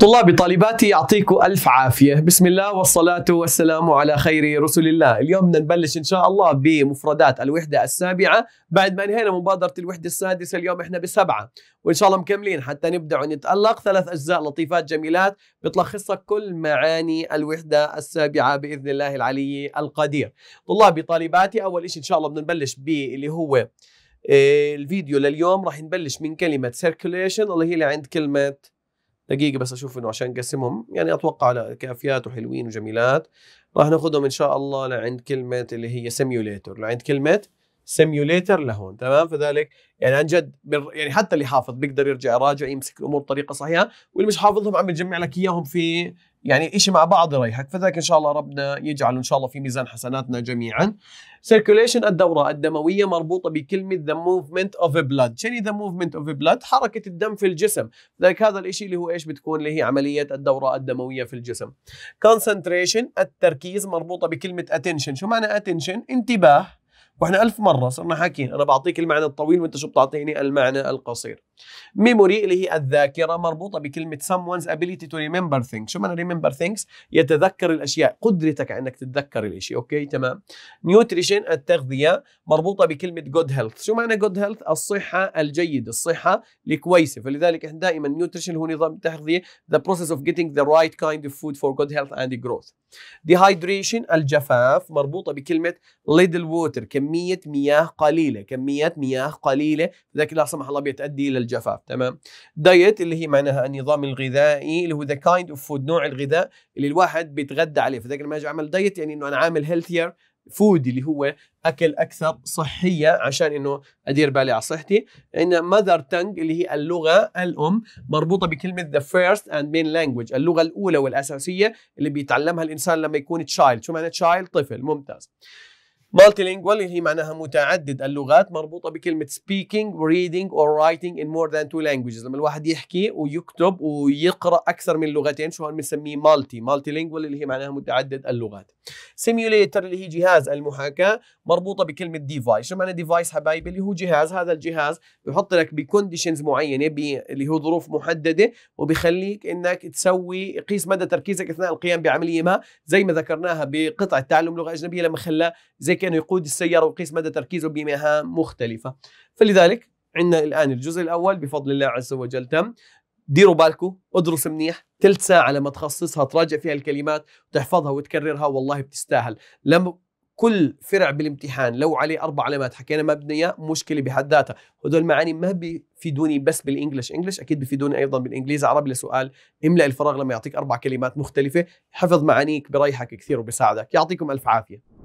طلابي طالباتي يعطيكم ألف عافية. بسم الله والصلاة والسلام على خير رسل الله. اليوم بدنا نبلش إن شاء الله بمفردات الوحدة السابعة. بعد ما انهينا مبادرة الوحدة السادسة اليوم إحنا بسبعة. وإن شاء الله مكملين حتى نبدأ ونتألق. ثلاث أجزاء لطيفات جميلات بتلخص لك كل معاني الوحدة السابعة بإذن الله العلي القدير. طلابي طالباتي أول شيء إن شاء الله بدنا نبلش باللي هو آه، الفيديو لليوم. راح نبلش من كلمة circulation اللي هي اللي عند كلمة دقيقة بس أشوف إنه عشان نقسمهم. يعني أتوقع كافيات وحلوين وجميلات. راح ناخذهم إن شاء الله لعند كلمة اللي هي simulator لعند كلمة simulator لهون تمام؟ فذلك يعني عن جد يعني حتى اللي حافظ بيقدر يرجع يراجع يمسك الأمور بطريقة صحيحة واللي مش حافظهم عم يجمع لك إياهم في يعني شيء مع بعض يريحك. فذلك إن شاء الله ربنا يجعل إن شاء الله في ميزان حسناتنا جميعا. Circulation الدورة الدموية مربوطة بكلمة the movement of blood شنو the movement of blood حركة الدم في الجسم. لذلك هذا الشيء اللي هو إيش بتكون؟ اللي هي عملية الدورة الدموية في الجسم. Concentration التركيز مربوطة بكلمة attention شو معنى attention انتباه. وإحنا ألف مرة صرنا حاكين أنا بعطيك المعنى الطويل وأنت شو بتعطيني المعنى القصير. Memory اللي هي الذاكرة مربوطة بكلمة someone's ability to remember things. شو معنى remember things يتذكر الأشياء. قدرتك أنك تتذكر الشيء okay تمام. Nutrition التغذية مربوطة بكلمة good health. شو معنى good health الصحة الجيدة الصحة الكويسة. فلذلك إحنا دائما nutrition هو نظام التغذية the process of getting the right kind of food for good health and growth. Dehydration الجفاف مربوطة بكلمة little water كمية مياه قليلة كمية مياه قليلة. ذاك لا سمح الله بيتأدي إلى الجفاف. تمام. Diet اللي هي معناها النظام الغذائي اللي هو the kind of food نوع الغذاء اللي الواحد بيتغذى عليه. فذاك لما أجي أعمل diet يعني إنه أنا عامل healthier food اللي هو أكل أكثر صحية عشان إنه أدير بالي على صحتي. إن mother tongue اللي هي اللغة الأم مربوطة بكلمة the first and main language اللغة الأولى والأساسية اللي بيتعلمها الإنسان لما يكون child شو معنى child طفل. ممتاز. multilingual اللي هي معناها متعدد اللغات مربوطة بكلمة speaking, reading or writing in more than two languages. لما الواحد يحكي ويكتب ويقرأ أكثر من لغتين شو بنسميه multi multilingual اللي هي معناها متعدد اللغات. simulator اللي هي جهاز المحاكاة مربوطة بكلمة device شو معنى device حبايبي؟ اللي هو جهاز هذا الجهاز بحط لك ب conditions معينة اللي هو ظروف محددة وبيخليك إنك تسوي يقيس مدى تركيزك أثناء القيام بعملية ما. زي ما ذكرناها بقطعة تعلم لغة أجنبية لما خلاه زي كأنه يقود السيارة ويقيس مدى تركيزه بمهام مختلفة. فلذلك عندنا الآن الجزء الأول بفضل الله عز وجل تم. ديروا بالكم ادرس منيح. ثلث ساعة لما تخصصها تراجع فيها الكلمات وتحفظها وتكررها والله بتستاهل. لما كل فرع بالامتحان لو عليه أربع علامات حكينا مبنية مشكلة بحد ذاتها. هدول المعاني ما بيفيدوني بس بالإنجلش. إنجلش أكيد بيفيدوني أيضا بالإنجليزي عربي لسؤال. املأ الفراغ لما يعطيك أربع كلمات مختلفة. حفظ معانيك بريحك كثير وبساعدك. يعطيكم ألف عافية.